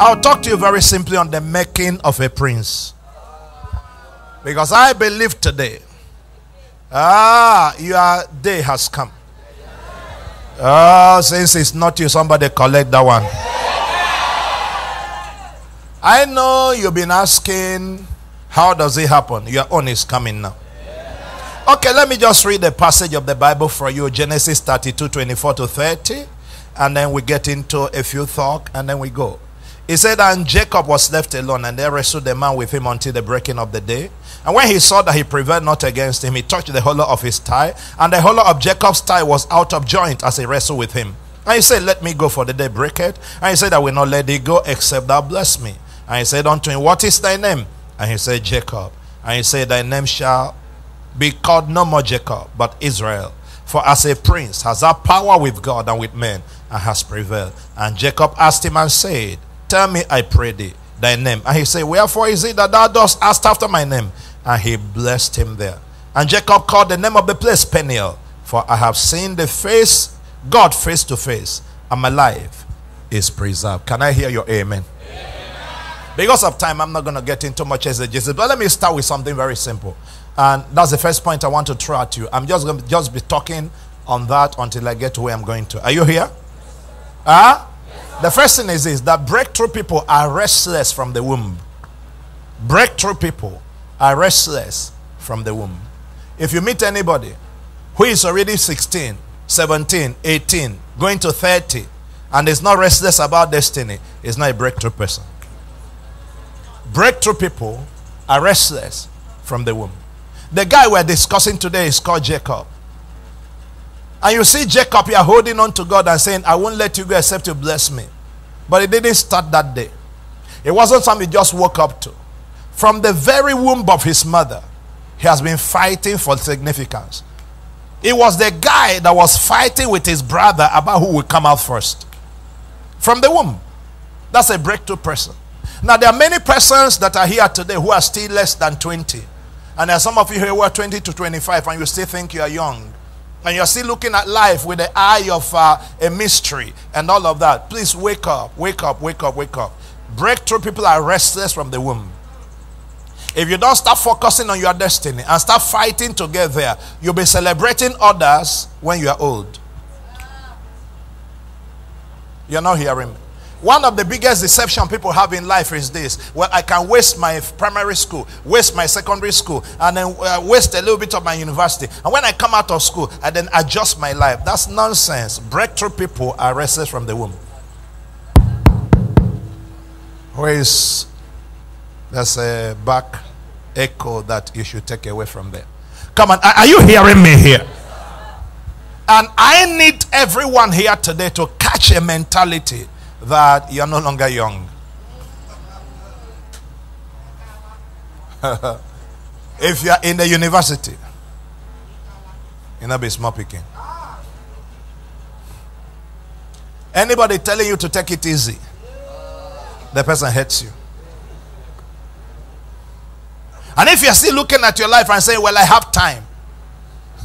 I'll talk to you very simply on the making of a prince. Because I believe today, ah, your day has come. Ah, since it's not you, somebody collect that one. I know you've been asking, how does it happen? Your own is coming now. Okay, let me just read the passage of the Bible for you Genesis 32 24 to 30. And then we get into a few talk and then we go. He said, And Jacob was left alone, and they wrestled the man with him until the breaking of the day. And when he saw that he prevailed not against him, he touched the hollow of his thigh, and the hollow of Jacob's thigh was out of joint as he wrestled with him. And he said, Let me go for the day breaketh. And he said, I will not let thee go except thou bless me. And he said unto him, What is thy name? And he said, Jacob. And he said, Thy name shall be called no more Jacob, but Israel. For as a prince has thou power with God and with men, and has prevailed. And Jacob asked him and said, Tell me, I pray thee, thy name. And he said, Wherefore is it that thou dost ask after my name? And he blessed him there. And Jacob called the name of the place Peniel, for I have seen the face, God face to face, and my life is preserved. Can I hear your amen? amen. Because of time, I'm not going to get into much exegesis, but let me start with something very simple. And that's the first point I want to throw at you. I'm just going to just be talking on that until I get to where I'm going to. Are you here? Ah? Huh? The first thing is this that breakthrough people are restless from the womb. Breakthrough people are restless from the womb. If you meet anybody who is already 16, 17, 18, going to 30, and is not restless about destiny, is not a breakthrough person. Breakthrough people are restless from the womb. The guy we're discussing today is called Jacob. And you see Jacob here holding on to God and saying, I won't let you go except you bless me. But it didn't start that day. It wasn't something he just woke up to. From the very womb of his mother, he has been fighting for significance. It was the guy that was fighting with his brother about who would come out first. From the womb. That's a breakthrough person. Now, there are many persons that are here today who are still less than 20. And there are some of you who are 20 to 25 and you still think you are young. And you're still looking at life with the eye of uh, a mystery and all of that. Please wake up, wake up, wake up, wake up. Breakthrough people are restless from the womb. If you don't start focusing on your destiny and start fighting to get there, you'll be celebrating others when you are old. You're not hearing me. One of the biggest deception people have in life is this. Well, I can waste my primary school, waste my secondary school, and then uh, waste a little bit of my university. And when I come out of school, I then adjust my life. That's nonsense. Breakthrough people are restless from the womb. Where is there's a back echo that you should take away from there? Come on, are you hearing me here? And I need everyone here today to catch a mentality that you're no longer young. if you are in the university, you'll not be small picking. Anybody telling you to take it easy, the person hates you. And if you're still looking at your life and saying, Well, I have time,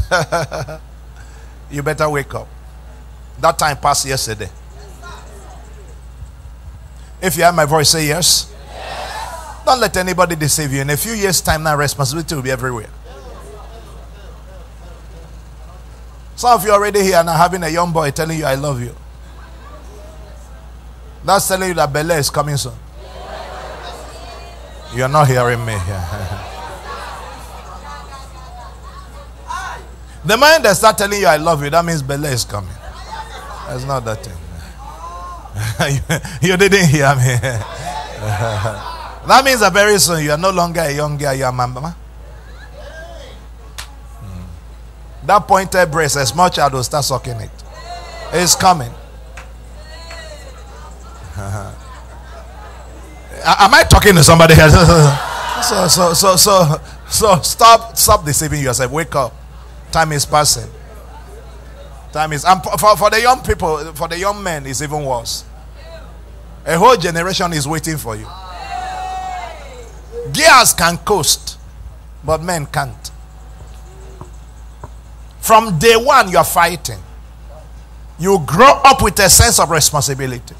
you better wake up. That time passed yesterday. If you have my voice, say yes. yes. Don't let anybody deceive you. In a few years' time, now responsibility will be everywhere. Some of you already here and are having a young boy telling you, I love you. That's telling you that Bele is coming soon. You're not hearing me here. the man that start telling you, I love you, that means Bele is coming. That's not that thing. you didn't hear me. that means that very soon you are no longer a young girl, you are mama. Hmm. That pointed breast, a small child will start sucking it. It's coming. Am I talking to somebody else? so, so, so, so, so, stop, stop deceiving yourself. Wake up. Time is passing. Time is, and for, for the young people, for the young men, it's even worse. A whole generation is waiting for you. Girls can coast, but men can't. From day one, you are fighting. You grow up with a sense of responsibility.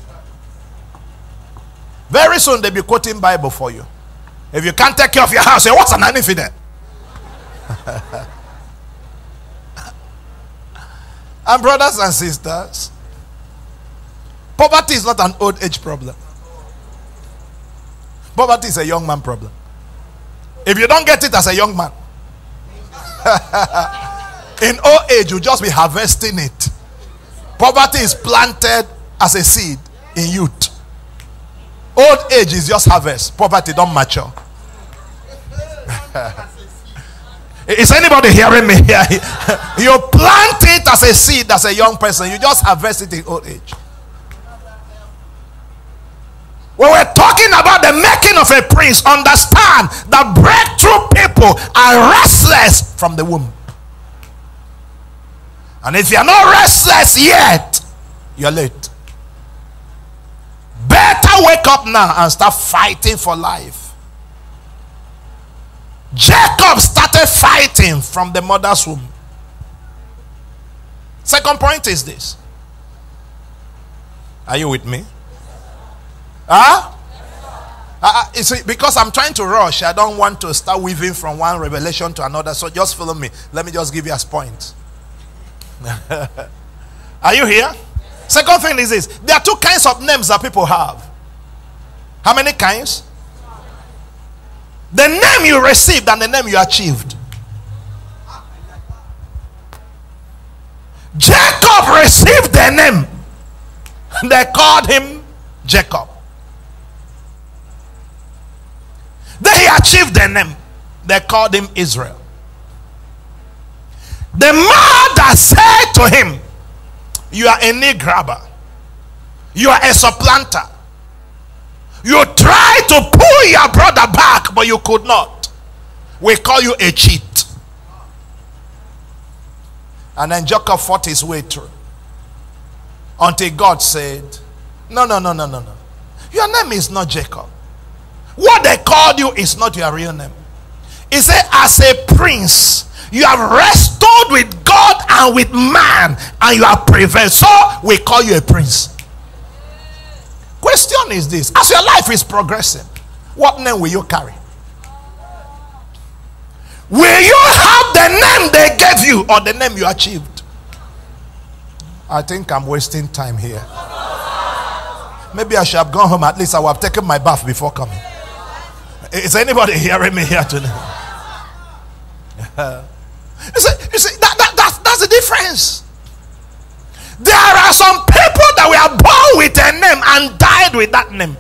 Very soon they'll be quoting Bible for you. If you can't take care of your house, say, what's an infidel? and brothers and sisters, poverty is not an old age problem. Poverty is a young man problem. If you don't get it as a young man, in old age, you'll just be harvesting it. Poverty is planted as a seed in youth. Old age is just harvest. Poverty don't mature. is anybody hearing me here? you plant it as a seed as a young person. You just harvest it in old age. When we're talking about the making of a prince, understand that breakthrough people are restless from the womb. And if you're not restless yet, you're late. Better wake up now and start fighting for life. Jacob started fighting from the mother's womb. Second point is this. Are you with me? Huh? Uh, see, because I'm trying to rush, I don't want to start weaving from one revelation to another. So just follow me. Let me just give you a point. Are you here? Second thing is this there are two kinds of names that people have. How many kinds? The name you received and the name you achieved. Jacob received the name. They called him Jacob. Then he achieved the name. They called him Israel. The mother said to him, You are a knee grabber. You are a supplanter. You tried to pull your brother back, but you could not. We call you a cheat. And then Jacob fought his way through until God said, No, no, no, no, no, no. Your name is not Jacob. What they called you is not your real name. He said, As a prince, you have wrestled with God and with man, and you have prevailed. So we call you a prince. Question is this as your life is progressing, what name will you carry? Will you have the name they gave you or the name you achieved? I think I'm wasting time here. Maybe I should have gone home. At least I would have taken my bath before coming. Is anybody hearing me here today? you see, you see that, that, that, that's the difference. There are some people that were born with a name and died with that name.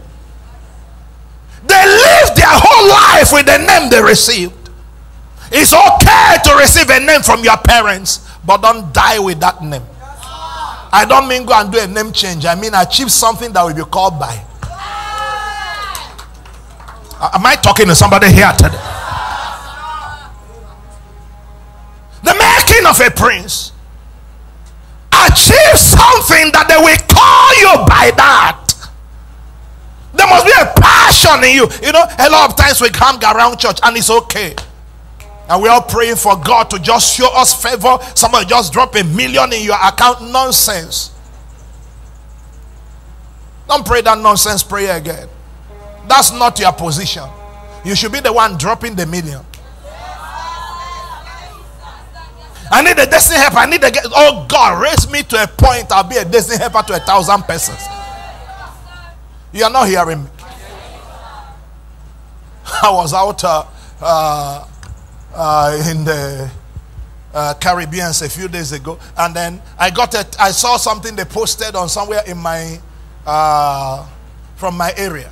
They lived their whole life with the name they received. It's okay to receive a name from your parents, but don't die with that name. I don't mean go and do a name change. I mean achieve something that will be called by. Am I talking to somebody here today? The making of a prince achieve something that they will call you by that. There must be a passion in you. You know, a lot of times we come around church and it's okay. And we're all praying for God to just show us favor. Somebody just drop a million in your account. Nonsense. Don't pray that nonsense prayer again. That's not your position. You should be the one dropping the million. I need a destiny helper. I need a oh God, raise me to a point. I'll be a destiny helper to a thousand persons. You are not hearing me. I was out uh, uh, uh, in the uh, Caribbean a few days ago, and then I got it. I saw something they posted on somewhere in my uh, from my area.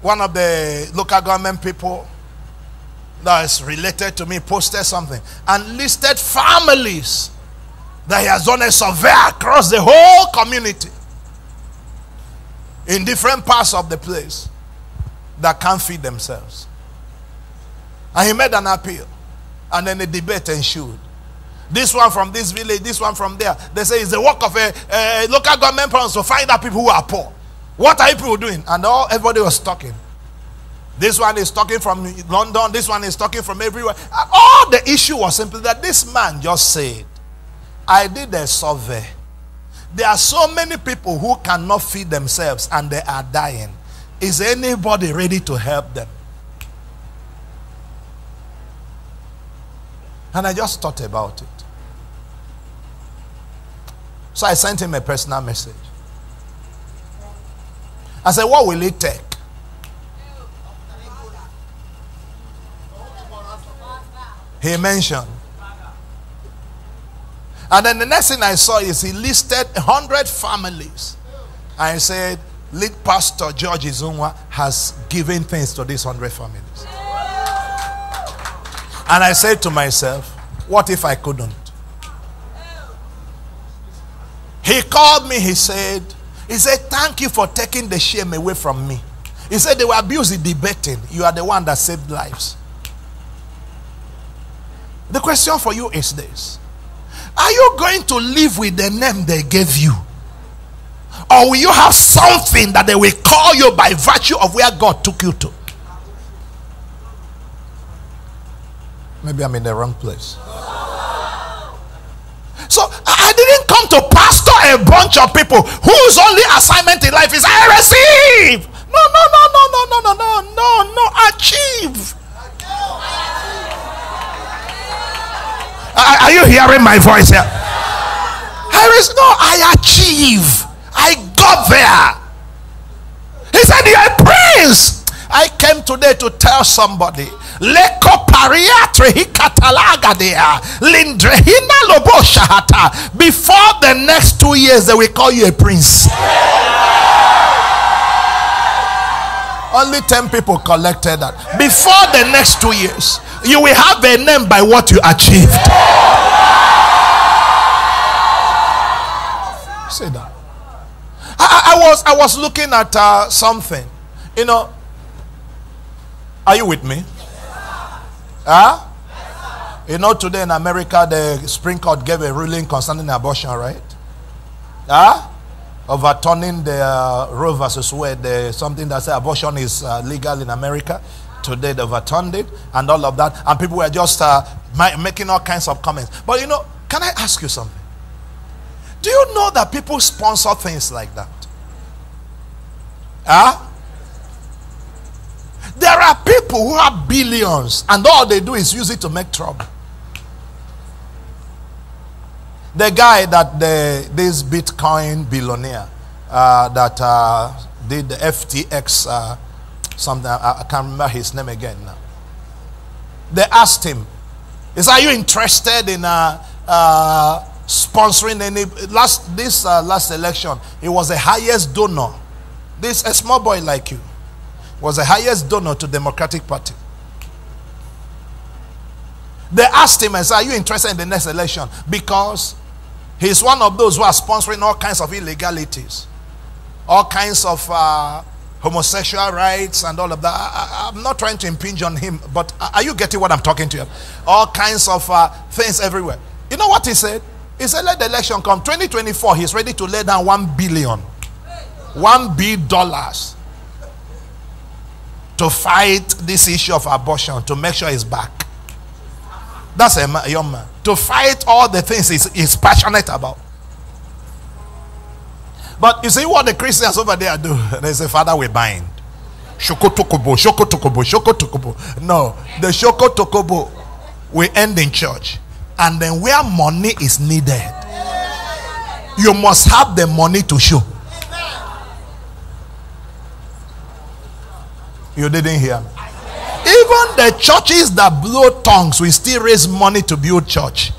One of the local government people that is related to me posted something and listed families that he has done a survey across the whole community in different parts of the place that can't feed themselves. And he made an appeal. And then a debate ensued. This one from this village, this one from there. They say it's the work of a, a local government to find out people who are poor. What are you people doing? And all everybody was talking. This one is talking from London. This one is talking from everywhere. All the issue was simply that this man just said, I did a survey. There are so many people who cannot feed themselves and they are dying. Is anybody ready to help them? And I just thought about it. So I sent him a personal message. I said, What will it take? He mentioned. And then the next thing I saw is he listed 100 families. I said, Lead Pastor George Izunwa has given things to these 100 families. And I said to myself, What if I couldn't? He called me, he said, He said, Thank you for taking the shame away from me. He said they were abusing, debating. You are the one that saved lives. The question for you is this Are you going to live with the name they gave you? Or will you have something that they will call you by virtue of where God took you to? Maybe I'm in the wrong place. Didn't come to pastor a bunch of people whose only assignment in life is I receive. No, no, no, no, no, no, no, no, no, no, achieve. Are you hearing my voice here? There is no I achieve. I got there. He said, You're a prince. I came today to tell somebody leko pariatre hikatalagadea lindrehina lobo shahata. Before the next two years they will call you a prince. Only 10 people collected that. Before the next two years you will have a name by what you achieved. Say that. I, I, was i was looking at uh, something. You know are you with me Huh? You know, today in America, the Supreme Court gave a ruling concerning abortion, right? Huh? Overturning the uh, Roe versus Wade, the, something that said abortion is uh, legal in America. Today they overturned it and all of that. And people were just uh, making all kinds of comments. But you know, can I ask you something? Do you know that people sponsor things like that? Huh? There are people who have billions and all they do is use it to make trouble. The guy that the this Bitcoin billionaire uh, that uh, did the FTX uh, something I, I, can't remember his name again now. They asked him, "Is are you interested in uh, uh, sponsoring any last this uh, last election? He was the highest donor. This a small boy like you." Was the highest donor to Democratic Party. They asked him and said, Are you interested in the next election? Because he's one of those who are sponsoring all kinds of illegalities, all kinds of uh, homosexual rights and all of that. I, am not trying to impinge on him, but are you getting what I'm talking to you? All kinds of uh, things everywhere. You know what he said? He said, Let the election come. 2024, he's ready to lay down one billion, one B dollars to fight this issue of abortion to make sure he's back. That's a young man. To fight all the things he's, he's passionate about. But you see what the Christians over there do? They say, Father, we bind. Shoko tokobo, shoko tokobo, shoko tokobo. No, the shoko tokobo will end in church. And then where money is needed, you must have the money to show. You didn't hear me. Even the churches that blow tongues will still raise money to build church.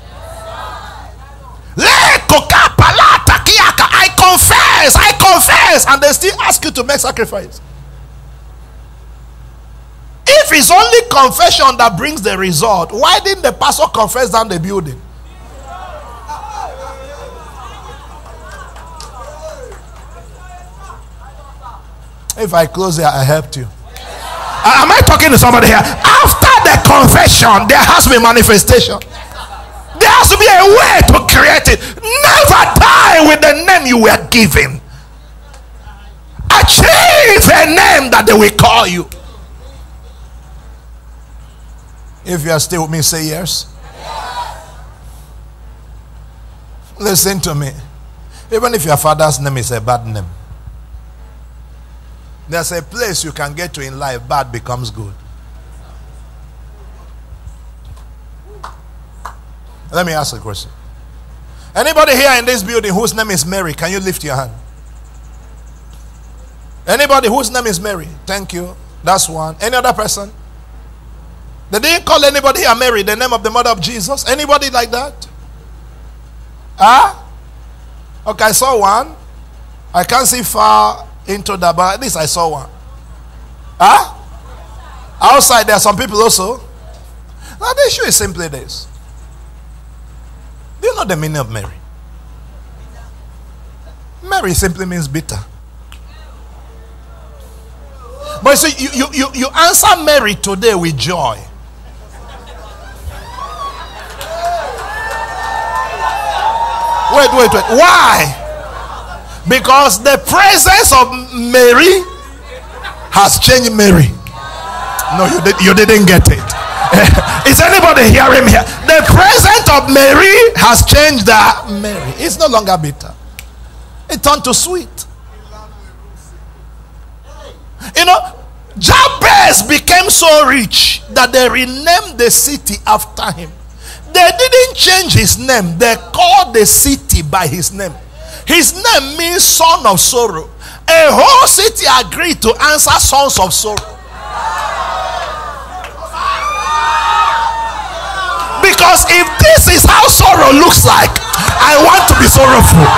I confess, I confess, and they still ask you to make sacrifice. If it's only confession that brings the result, why didn't the pastor confess down the building? If I close here, I helped you. Am I talking to somebody here? After the confession, there has to be manifestation. There has to be a way to create it. Never die with the name you were given. Achieve a name that they will call you. If you are still with me, say yes. Listen to me. Even if your father's name is a bad name, There's a place you can get to in life, bad becomes good. Let me ask a question. Anybody here in this building whose name is Mary, can you lift your hand? Anybody whose name is Mary? Thank you. That's one. Any other person? They didn't call anybody here Mary, the name of the mother of Jesus. Anybody like that? Ah? Huh? Okay, I saw one. I can't see far into the but at least I saw one. Huh? Outside, there are some people also. Now, the issue is simply this. Do you know the meaning of Mary? Mary simply means bitter. But see, you, you, you, you answer Mary today with joy. Wait, wait, wait. Why? Because the presence of Mary has changed Mary. No, you, did, you didn't get it. Is anybody hearing me? The presence of Mary has changed that Mary. It's no longer bitter. It turned to sweet. You know, Jabez became so rich that they renamed the city after him. They didn't change his name, they called the city by his name. His name means son of sorrow. A whole city agreed to answer sons of sorrow. Because if this is how sorrow looks like, I want to be sorrowful.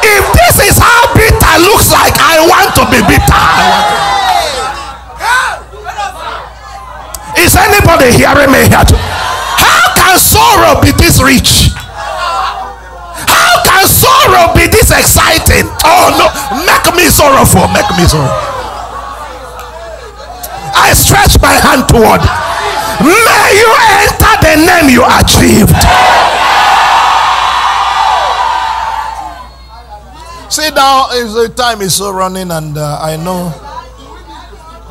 If this is how bitter looks like, I want to be bitter. Is anybody hearing me here? How can sorrow be this rich? Exciting? Oh no, make me sorrowful. Make me sorrowful. I stretch my hand toward. May you enter the name you achieved. See now, if the time is so running, and uh, I know,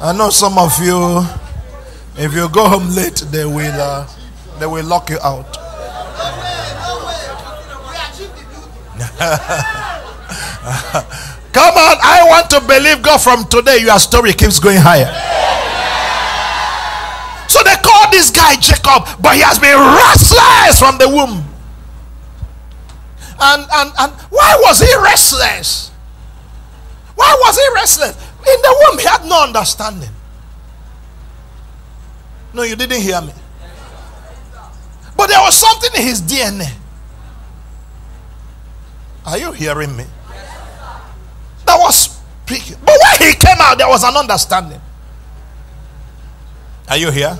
I know some of you, if you go home late, they will, uh, they will lock you out. Come on, I want to believe God from today. Your story keeps going higher. So they call this guy Jacob, but he has been restless from the womb. And, and, and why was he restless? Why was he restless? In the womb, he had no understanding. No, you didn't hear me. But there was something in his DNA. Are you hearing me? But when he came out, there was an understanding. Are you here?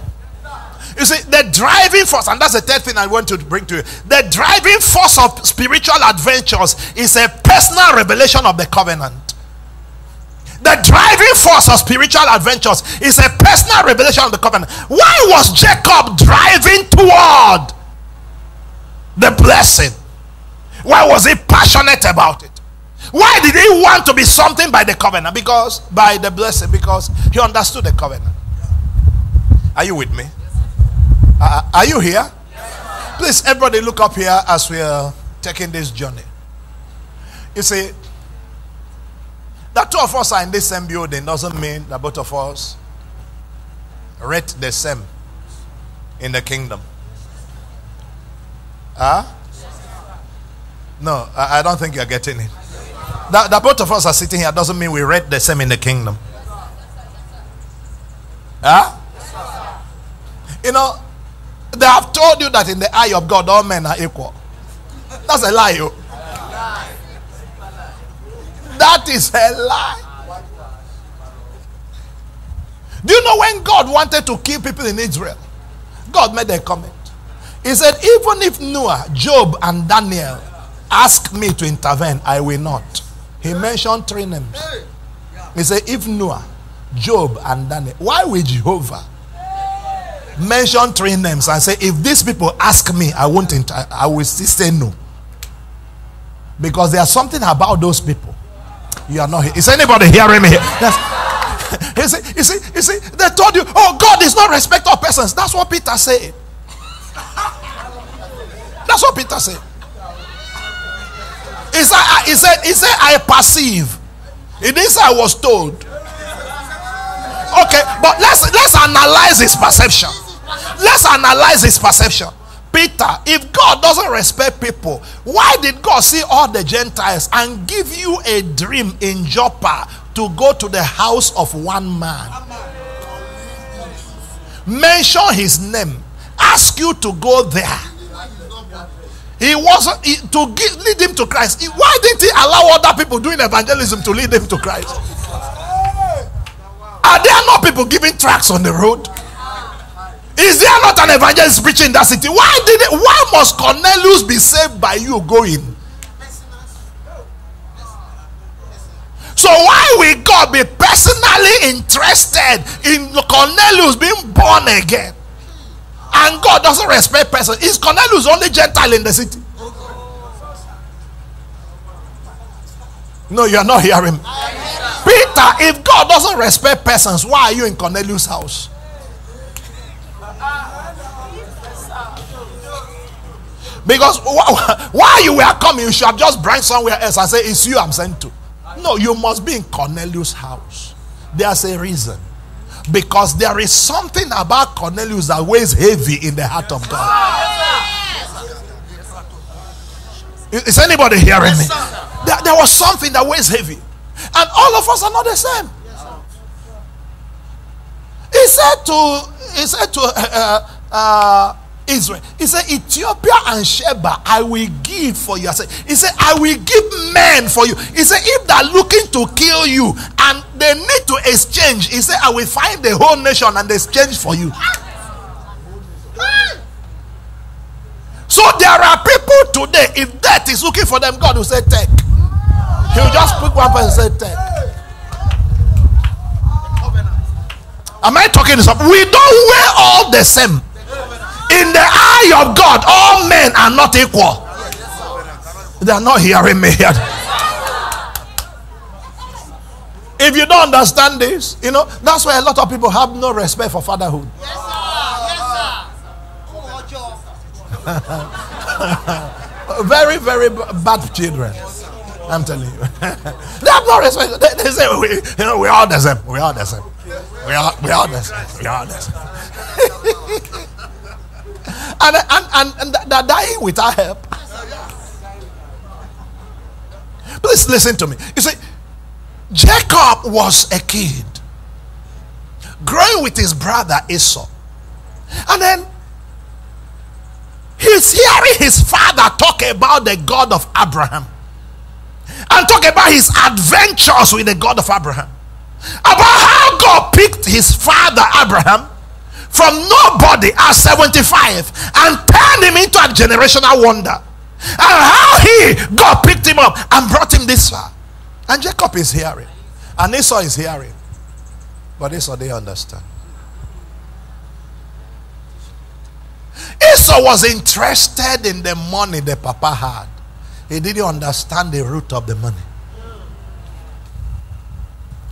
You see, the driving force, and that's the third thing I want to bring to you. The driving force of spiritual adventures is a personal revelation of the covenant. The driving force of spiritual adventures is a personal revelation of the covenant. Why was Jacob driving toward the blessing? Why was he passionate about it? Why did he want to be something by the covenant? Because by the blessing, because he understood the covenant. Are you with me? Uh, are you here? Please, everybody, look up here as we are taking this journey. You see, that two of us are in this same building doesn't mean that both of us rate the same in the kingdom. Huh? No, I, I don't think you're getting it. That, that both of us are sitting here doesn't mean we read the same in the kingdom. Huh? You know, they have told you that in the eye of God, all men are equal. That's a lie. Yo. That is a lie. Do you know when God wanted to kill people in Israel? God made a comment. He said, Even if Noah, Job, and Daniel ask me to intervene, I will not. He mentioned three names. He said, If Noah, Job, and Daniel, why would Jehovah mention three names and say, if these people ask me, I won't, inter- I will still say no. Because there's something about those people. You are not here. Is anybody hearing me? Yes. you, see, you see, you see, they told you, oh, God is not respect of persons. That's what Peter said. That's what Peter said. He said, I, he said, he said, I perceive. It is I was told. Okay, but let's let's analyze his perception. Let's analyze his perception. Peter, if God doesn't respect people, why did God see all the Gentiles and give you a dream in Joppa to go to the house of one man? Mention his name, ask you to go there. He wasn't he, to give, lead him to Christ. He, why didn't he allow other people doing evangelism to lead him to Christ? Are there not people giving tracts on the road? Is there not an evangelist preaching in that city? Why did it, why must Cornelius be saved by you going? So why will God be personally interested in Cornelius being born again? And God doesn't respect person. Is Cornelius only Gentile in the city? No, you are not hearing. Peter, if God doesn't respect persons, why are you in Cornelius' house? Because while you were coming, you should have just bring somewhere else and say, It's you I'm sent to. No, you must be in Cornelius' house. There's a reason. Because there is something about Cornelius that weighs heavy in the heart of God. Is anybody hearing me? There, there was something that weighs heavy. And all of us are not the same. He said to, he said to uh, uh, Israel. He said, Ethiopia and Sheba, I will give for you. I said, he said, I will give men for you. He said, if they're looking to kill you and they need to exchange, he said, I will find the whole nation and exchange for you. So there are people today, if death is looking for them, God will say, Take. He'll just pick one person and say, Take. Am I talking to something? We don't wear all the same. In the eye of God, all men are not equal. They are not hearing me here. If you don't understand this, you know, that's why a lot of people have no respect for fatherhood. Yes, sir. Yes, sir. very, very bad children. I'm telling you. they have no respect. They, they say, we, you know, we are the same. We are the same. We are, we are the same. We are the same. And, and, and, and they're dying without help. Please listen to me. You see, Jacob was a kid growing with his brother Esau. And then he's hearing his father talk about the God of Abraham and talk about his adventures with the God of Abraham. About how God picked his father Abraham from nobody at 75 and turned him into a generational wonder. And how he, God picked him up and brought him this far. And Jacob is hearing. And Esau is hearing. But Esau, they understand. Esau was interested in the money the papa had. He didn't understand the root of the money.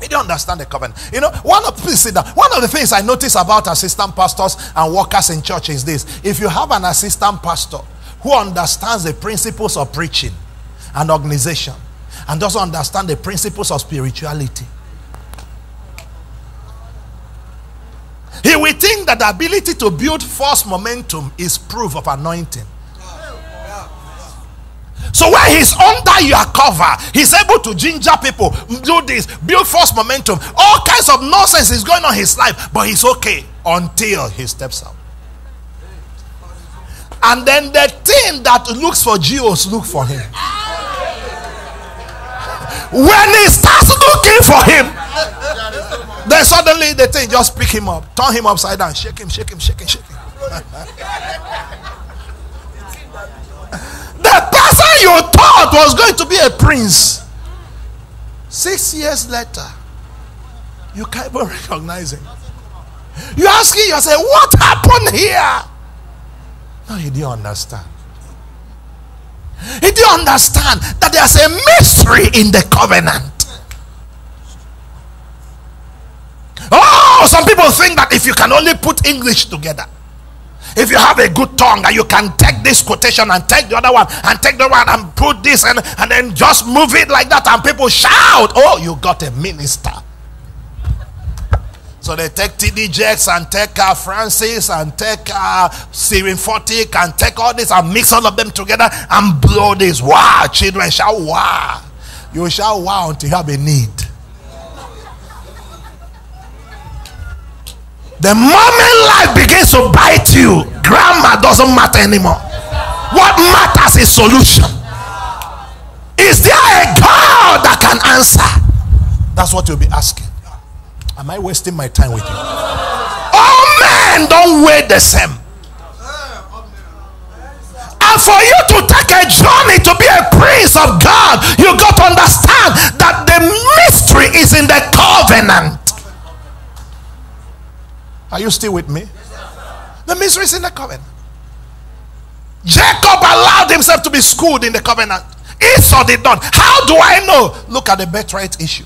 He didn't understand the covenant. You know, one of please sit down. One of the things I notice about assistant pastors and workers in church is this: if you have an assistant pastor who understands the principles of preaching and organization and doesn't understand the principles of spirituality, he will think that the ability to build false momentum is proof of anointing. So when he's under your cover, he's able to ginger people, do this, build false momentum. All kinds of nonsense is going on his life, but he's okay until he steps out. And then the thing that looks for Geos look for him. When he starts looking for him, then suddenly the thing just pick him up, turn him upside down, shake him, shake him, shake him, shake him. You thought was going to be a prince, six years later, you can't even recognize him. You're asking yourself, what happened here? No, he didn't understand. He didn't understand that there's a mystery in the covenant. Oh, some people think that if you can only put English together If you have a good tongue and you can take this quotation and take the other one and take the one and put this and, and then just move it like that and people shout, oh, you got a minister. So they take TD Jakes and take uh, Francis and take uh, Steven Furtick and take all this and mix all of them together and blow this. Wow, children shout wow. You shout wow until you have a need. The moment life begins to bite you, grammar doesn't matter anymore. What matters is solution. Is there a God that can answer? That's what you'll be asking. Am I wasting my time with you? All men don't weigh the same. And for you to take a journey to be a prince of God, you got to understand that the mystery is in the covenant. Are you still with me? The mystery is in the covenant. Jacob allowed himself to be schooled in the covenant. Esau did not. How do I know? Look at the birthright issue.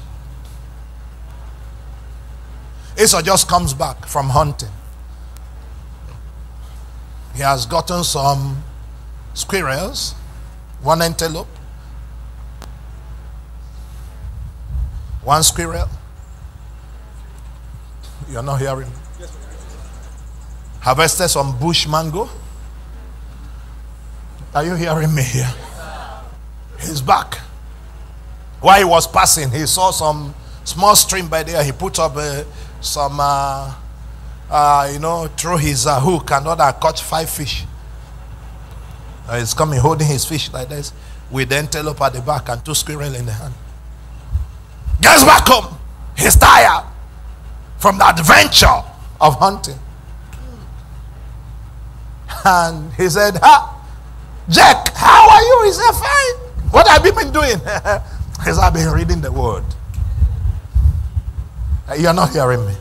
Esau just comes back from hunting. He has gotten some squirrels, one antelope, one squirrel. You're not hearing me. Harvested some bush mango. Are you hearing me here? He's back. While he was passing, he saw some small stream by there. He put up a some, uh, uh, you know, throw his uh, hook and all that, catch five fish. Uh, he's coming holding his fish like this with the antelope at the back and two squirrel in the hand. Back home. He's tired from the adventure of hunting. And he said, Jack, how are you? He said, fine. What have you been doing? he said, I've been reading the word. You're not hearing me.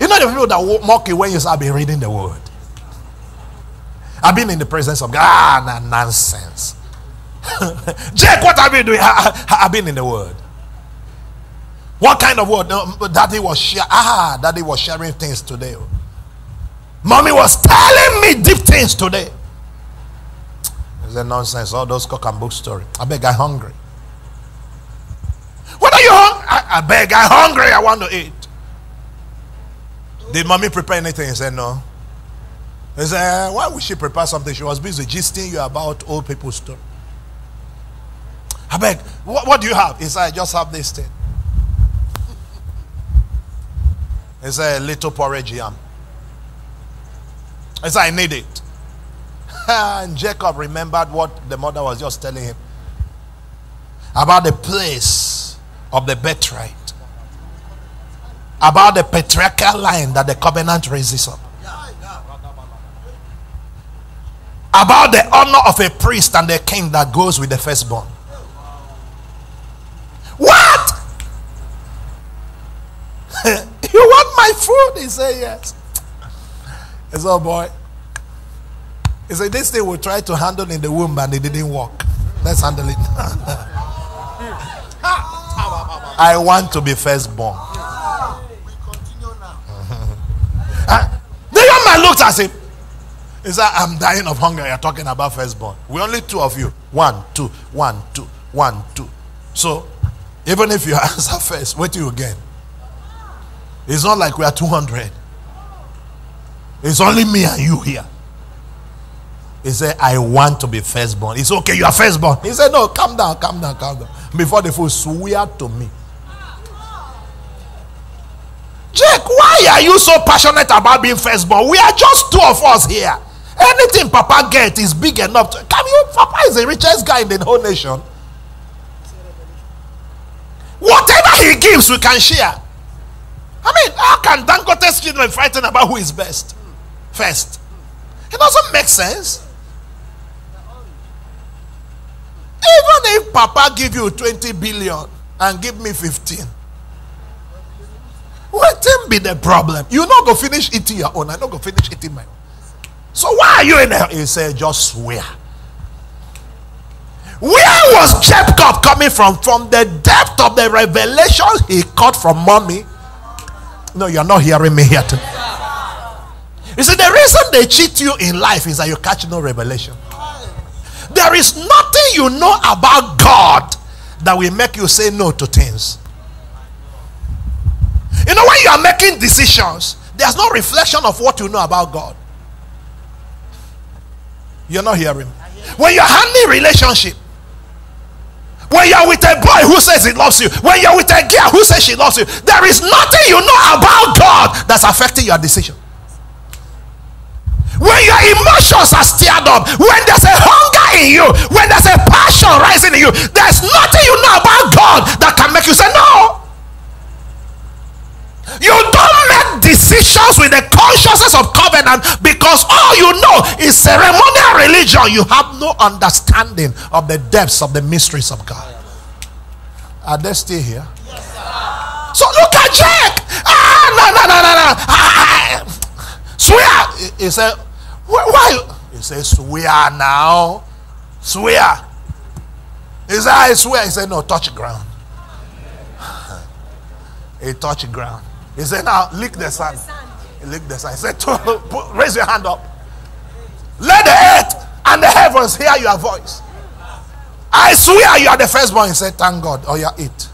You know the people that mock you when you say, I've been reading the word. I've been in the presence of God. Ah, nonsense. Jack, what have you been doing? I, have been in the word. What kind of word? Daddy was sharing. Ah, daddy was sharing things today. Mommy was telling me deep things today. It's a nonsense. All those cock and book story. I beg, I'm hungry. What are you hungry? I, I beg, I'm hungry. I want to eat. Did mommy prepare anything? He said, No. He said, Why would she prepare something? She was busy gisting you about old people's story. I beg, what, what do you have? He said, I just have this thing. He said, A little porridge yam. Said, I need it. and Jacob remembered what the mother was just telling him about the place of the birthright about the patriarchal line that the covenant raises up. About the honor of a priest and a king that goes with the firstborn. What? you want my food? He said, Yes. Said, Oh boy. He said, This thing we try to handle in the womb and it didn't work. Let's handle it. I want to be firstborn. Ah, the young man looked at him. He said, I'm dying of hunger. You're talking about firstborn. we only two of you. One, two, one, two, one, two. So, even if you answer first, what do you gain? It's not like we are 200. It's only me and you here. He said, I want to be firstborn. It's okay, you are firstborn. He said, No, calm down, calm down, calm down. Before the fool swear to me. Jake, why are you so passionate about being firstborn? We are just two of us here. Anything Papa get is big enough. To, can you? Papa is the richest guy in the whole nation. Whatever he gives, we can share. I mean, how can Dangote's children fighting about who is best? First. It doesn't make sense. Even if Papa give you 20 billion and give me 15, what be the problem? You not go finish eating your own. I not go finish eating my own. So why are you in there? He said, just swear. Where was Jacob coming from? From the depth of the revelation he caught from mommy. No, you're not hearing me here. Today. You see, the reason they cheat you in life is that you catch no revelation. There is nothing you know about God that will make you say no to things. You know, when you are making decisions, there's no reflection of what you know about God. You're not hearing. When you're handling a relationship, when you're with a boy who says he loves you, when you're with a girl who says she loves you, there is nothing you know about God that's affecting your decision. When your emotions are stirred up, when there's a hunger in you, when there's a passion rising in you, there's nothing you know about God that can make you say no. You don't make decisions with the consciousness of covenant because all you know is ceremonial religion. You have no understanding of the depths of the mysteries of God. Are they still here? Yes, so look at Jack. Ah, no, no, no, no, no. Ah, swear. He, said, why? He said, swear now. Swear. He said, I swear. He said, no, touch ground. he touched ground. He said, Now lick the sand. He licked the sand. He said, put, Raise your hand up. Let the earth and the heavens hear your voice. I swear you are the firstborn. He said, Thank God. Oh, yeah, it.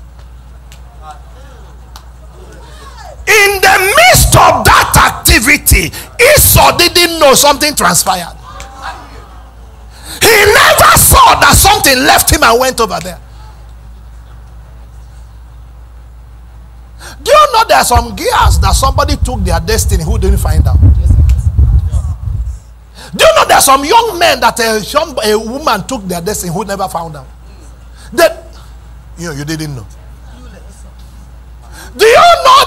In the midst of that activity, Esau didn't know something transpired. He never saw that something left him and went over there. Do you know there are some girls that somebody took their destiny who didn't find out? Do you know there are some young men that a, a woman took their destiny who never found out? That you know you didn't know.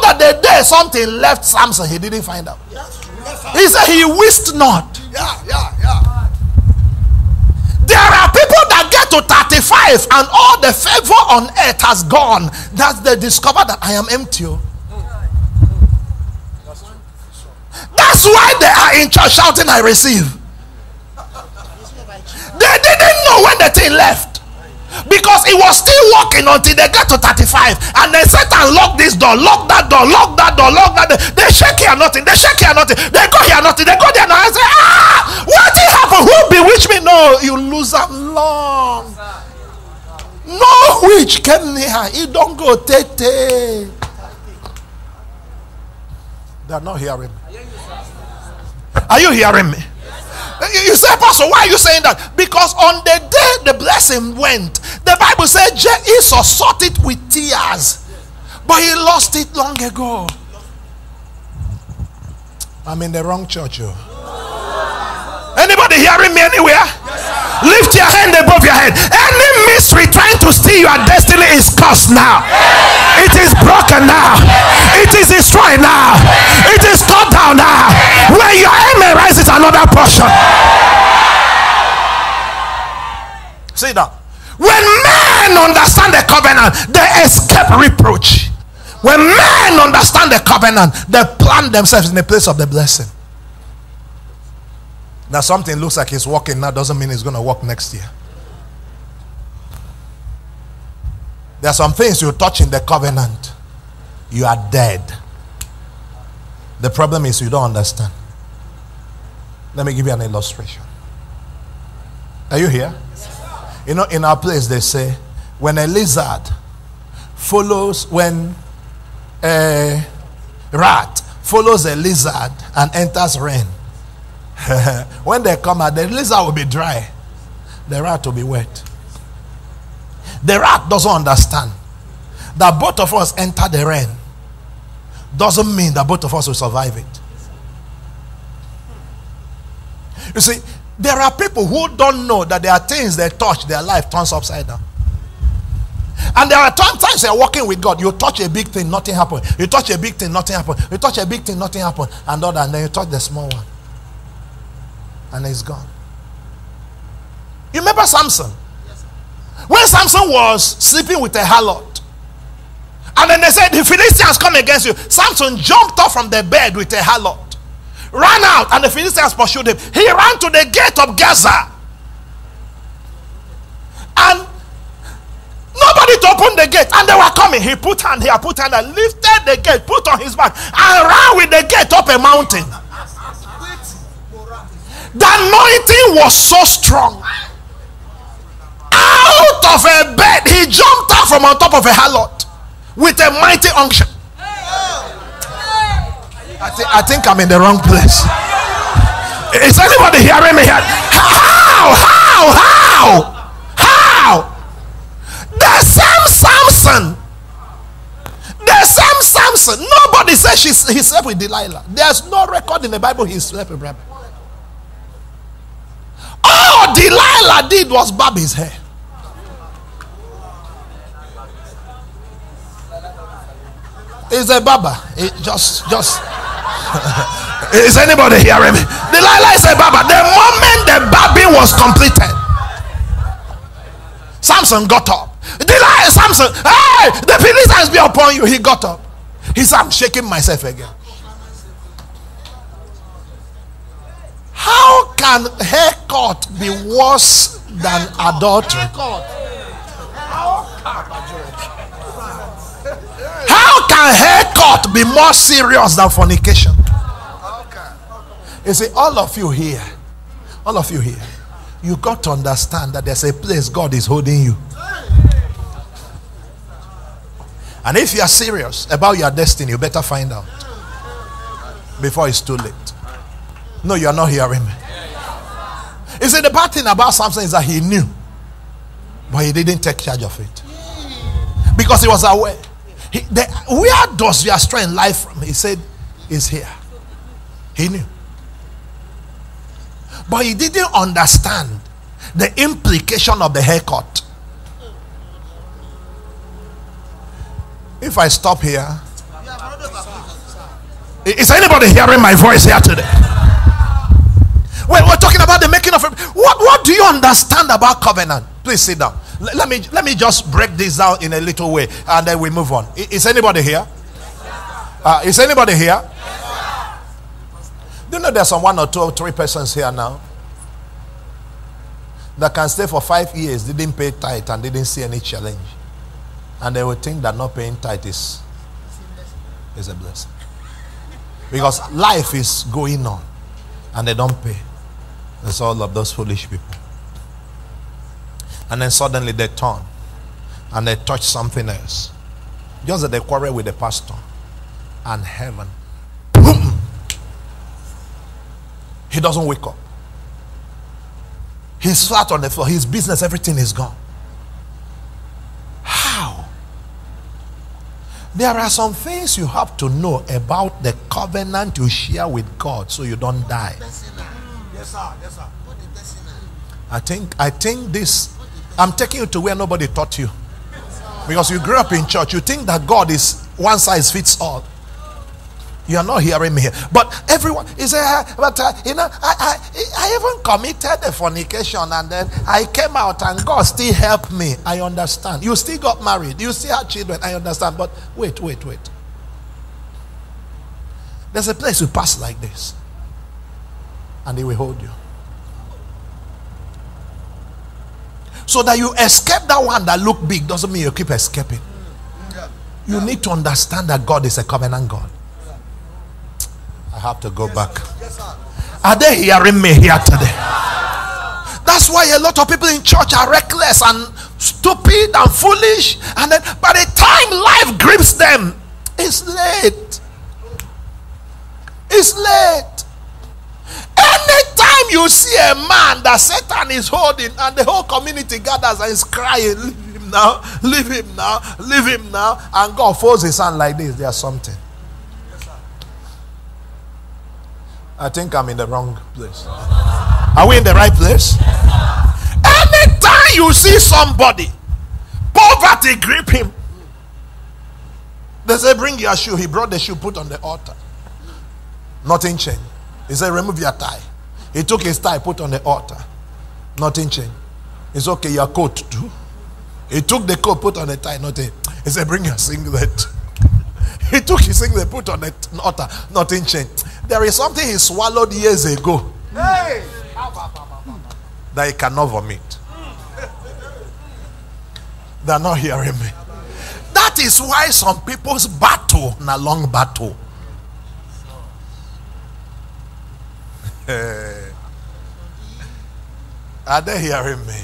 That the day something left Samson, he didn't find out? He said he wished not. Yeah, yeah, yeah. There are people that get to 35 and all the favor on earth has gone. That they discover that I am empty. Oh. That's why they are in church shouting, I receive. They didn't know when the thing left. Because it was still working until they got to 35. And they then Satan lock this door, lock that door, lock that door, lock that door. They shake here nothing, they shake here nothing, they go here nothing, they go there now. I say, ah, what did happen? Who bewitched me? No, you lose them long. No witch came near. You don't go tete. They're not hearing me. Are you hearing me? You say, Pastor, why are you saying that? Because on the day the blessing went, the Bible said Esau sought it with tears, but he lost it long ago. I'm in the wrong church. Oh. Anybody hearing me anywhere? Lift your hand above your head. Any mystery trying to steal your destiny is cursed now. It is broken now. Another portion. See that? When men understand the covenant, they escape reproach. When men understand the covenant, they plant themselves in the place of the blessing. Now, something looks like it's working now doesn't mean it's going to work next year. There are some things you touch in the covenant, you are dead. The problem is you don't understand. Let me give you an illustration. Are you here? You know, in our place, they say when a lizard follows, when a rat follows a lizard and enters rain, when they come out, the lizard will be dry, the rat will be wet. The rat doesn't understand that both of us enter the rain doesn't mean that both of us will survive it. You see, there are people who don't know that there are things they touch, their life turns upside down. And there are times you're walking with God, you touch a big thing, nothing happen. You touch a big thing, nothing happen. You touch a big thing, nothing happen. And other, and then you touch the small one and it's gone. You remember Samson? Yes, When Samson was sleeping with a harlot, and then they said, The Philistines come against you. Samson jumped off from the bed with a harlot, ran out, and the Philistines pursued him. He ran to the gate of Gaza. And nobody to open the gate, and they were coming. He put hand here, put hand and lifted the gate, put on his back, and ran with the gate up a mountain. The anointing was so strong. Out of a bed, he jumped out from on top of a harlot with a mighty unction. I, th- I think I'm in the wrong place. Is anybody hearing me? How? How? How? How? The same Samson. The same Samson. Nobody says he slept with Delilah. There's no record in the Bible he slept with Rebecca. All Delilah did was barb his hair. It's a barber. It just, just. Is anybody hearing me? Delilah is a barber. The moment the barbing was completed, Samson got up. Delilah, Samson, hey, the Philistines be upon you. He got up. He said, I'm shaking myself again. How can haircut be worse than adultery? How can haircut be more serious than fornication? You see, all of you here, all of you here, you got to understand that there's a place God is holding you. And if you are serious about your destiny, you better find out before it's too late. No, you are not hearing me. You see, the bad thing about Samson is that he knew, but he didn't take charge of it because he was aware. He, the, where does your strength lie from? He said, is here. He knew. But he didn't understand the implication of the haircut. If I stop here, is anybody hearing my voice here today? We're, we're talking about the making of. What, what do you understand about covenant? Please sit down. Let, let me let me just break this down in a little way and then we move on. Is anybody here? Uh, is anybody here? Do you know there's some one or two or three persons here now that can stay for five years, didn't pay tithe and didn't see any challenge. And they will think that not paying tithe is, is a blessing. Because life is going on and they don't pay. It's all of those foolish people. And then suddenly they turn and they touch something else. Just that they quarrel with the pastor and heaven. He doesn't wake up. He's flat on the floor. His business, everything is gone. How? There are some things you have to know about the covenant you share with God so you don't die. Yes, sir. Yes, sir. I think I think this I'm taking you to where nobody taught you. Because you grew up in church, you think that God is one size fits all. You are not hearing me here. But everyone is a but uh, you know, I, I I even committed a fornication and then I came out and God still helped me. I understand. You still got married, you still had children. I understand. But wait, wait, wait. There's a place you pass like this, and they will hold you. So that you escape that one that look big doesn't mean you keep escaping. You need to understand that God is a covenant God. I have to go back. Yes, Are they hearing me here today? That's why a lot of people in church are reckless and stupid and foolish. And then by the time life grips them, it's late. It's late. Anytime you see a man that Satan is holding and the whole community gathers and is crying, leave him now, leave him now, leave him now, and God folds his hand like this, there's something. I think I'm in the wrong place. Are we in the right place? Anytime you see somebody, poverty grip him. They say, Bring your shoe. He brought the shoe, put on the altar. Nothing changed. He said, Remove your tie. He took his tie, put on the altar. Nothing changed. It's okay, your coat too. He took the coat, put on the tie, nothing. He said, Bring your singlet. He took his thing, they put on the altar, nothing changed. There is something he swallowed years ago hey. that he cannot vomit. They're not hearing me. That is why some people's battle, a long battle. Are they hearing me?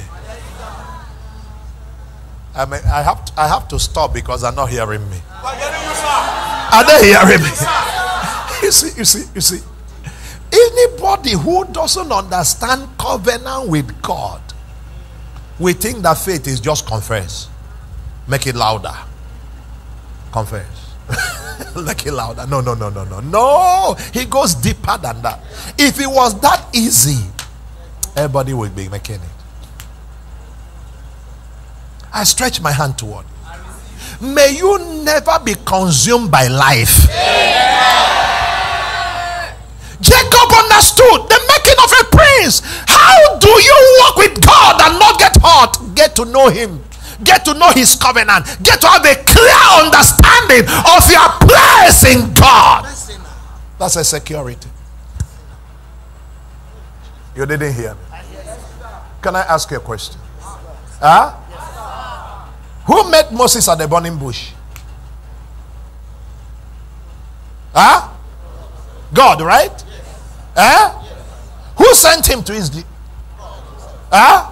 I mean, I have to, I have to stop because they're not hearing me. Are they hearing me? you see, you see, you see. Anybody who doesn't understand covenant with God, we think that faith is just confess. Make it louder. Confess. Make it louder. No, no, no, no, no. No. He goes deeper than that. If it was that easy, everybody would be making it. I stretch my hand toward you. May you never be consumed by life. Jacob understood the making of a prince. How do you walk with God and not get hurt? Get to know Him, get to know His covenant, get to have a clear understanding of your place in God. That's a security. You didn't hear me. Can I ask you a question? Huh? Who met Moses at the burning bush? Huh? God, right? Huh? Who sent him to his Huh?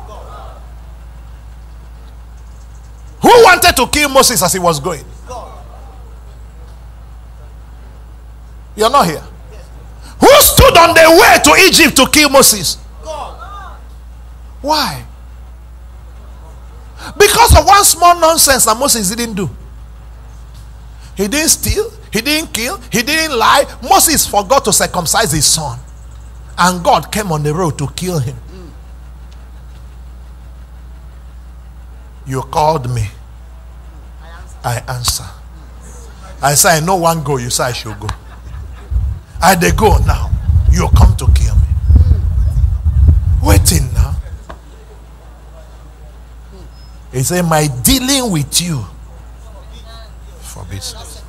Who wanted to kill Moses as he was going? God. You're not here. Who stood on the way to Egypt to kill Moses? God. Why? Because of one small nonsense that Moses didn't do. He didn't steal, he didn't kill, he didn't lie. Moses forgot to circumcise his son. And God came on the road to kill him. You called me. I answer. I say, I know one go. You say I should go. I they go now. You come to kill me. Waiting now. He said, My dealing with you forbids.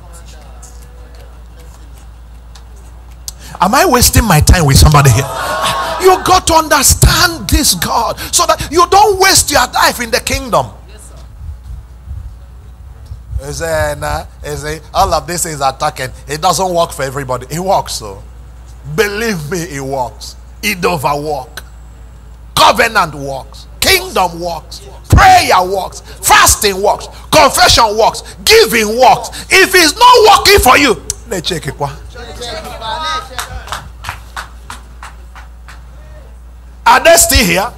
Am I wasting my time with somebody here? You got to understand this God so that you don't waste your life in the kingdom. Is uh, is it, all of this is attacking. It doesn't work for everybody. It works so. Believe me, it works. It over work. Covenant works. Kingdom works. Prayer works. Fasting works. Confession works. Giving works. If it's not working for you, let's check it. Are they still here?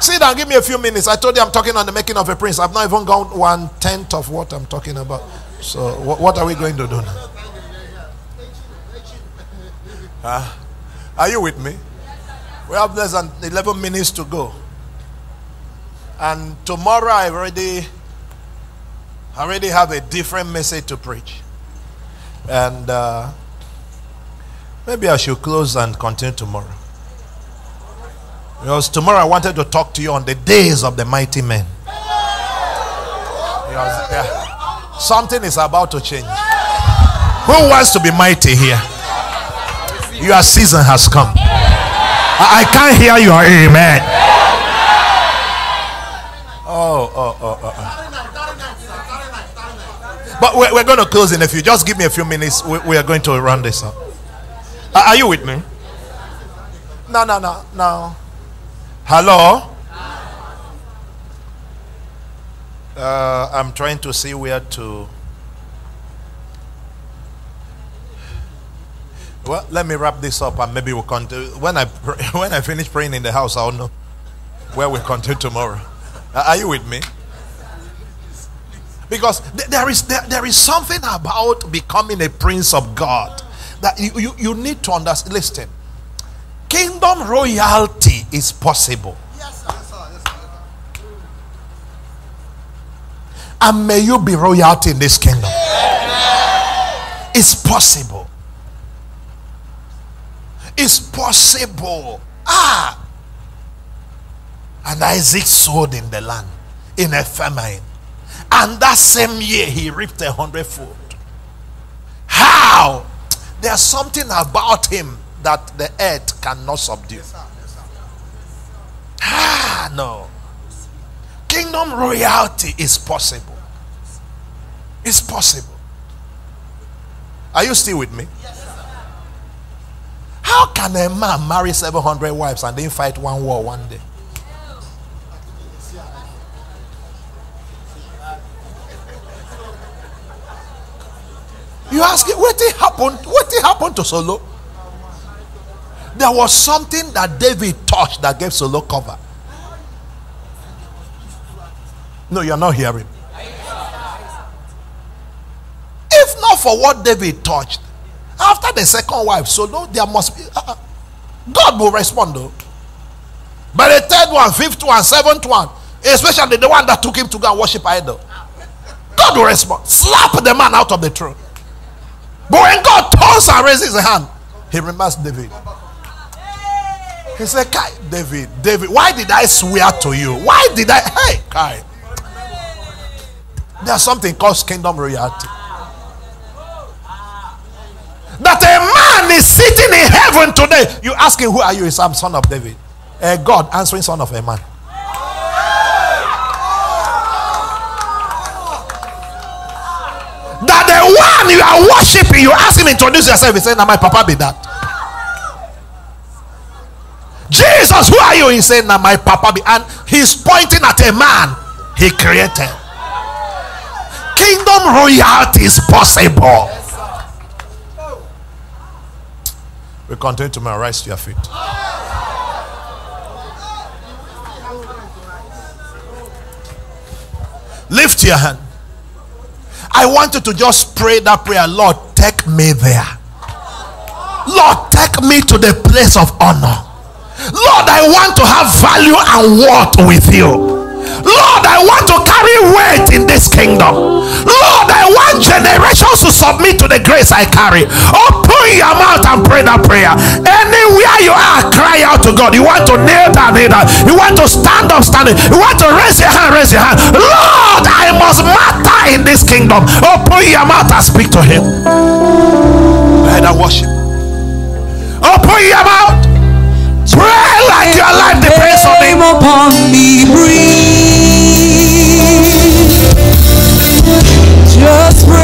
Sit down, give me a few minutes. I told you I'm talking on the making of a prince. I've not even gone one tenth of what I'm talking about. So, what, what are we going to do now? Uh, are you with me? We have less than 11 minutes to go. And tomorrow I already I already have a different message to preach. And uh, maybe I should close and continue tomorrow. Because tomorrow I wanted to talk to you on the days of the mighty men. Because, yeah, something is about to change. Who wants to be mighty here? Your season has come. I, I can't hear you. Amen. Oh, oh, oh, oh. oh. But we're, we're going to close in a few. Just give me a few minutes. We, we are going to run this up. Are you with me? No, no, no, no. Hello? Uh, I'm trying to see where to. Well, let me wrap this up and maybe we'll continue. When I when I finish praying in the house, I'll know where we continue tomorrow. Are you with me? Because there is there, there is something about becoming a prince of God that you, you, you need to understand. Listen, Kingdom royalty is possible. And may you be royalty in this kingdom. It's possible. It's possible. Ah. And Isaac sowed in the land in a famine. And that same year he reaped a hundredfold. How? There's something about him that the earth cannot subdue. Ah, no. Kingdom royalty is possible. It's possible. Are you still with me? How can a man marry 700 wives and then fight one war one day? You ask it, what happened? What happened to Solo? There was something that David touched that gave Solo cover. No, you're not hearing. If not for what David touched, after the second wife, Solo, there must be. Uh, God will respond though. But the third one, fifth one, seventh one, especially the one that took him to go and worship idol, God will respond. Slap the man out of the throne. But when God turns and raises his hand, he remembers David. He said, Kai, David, David, why did I swear to you? Why did I? Hey, Kai. There's something called kingdom royalty. That a man is sitting in heaven today. You ask him, Who are you? He said, I'm son of David. A God answering son of a man. You are worshiping, you ask him to introduce yourself. He said, Now my papa be that. Jesus, who are you? He said, Now my papa be and he's pointing at a man he created. Kingdom royalty is possible. We continue to my rise to your feet. Lift your hand. I want you to just pray that prayer. Lord, take me there. Lord, take me to the place of honor. Lord, I want to have value and worth with you. Lord, I want to carry weight in this kingdom. Lord, I want generations to submit to the grace I carry. Open your mouth and pray that prayer. Anywhere you are, cry out to God. You want to kneel down, kneel down. You want to stand up, stand up. You want to raise your hand, raise your hand. Lord, I must matter in this kingdom. Open your mouth and speak to Him. Let us worship. Open your mouth. Pray like your life depends on Him. upon me, breathe. just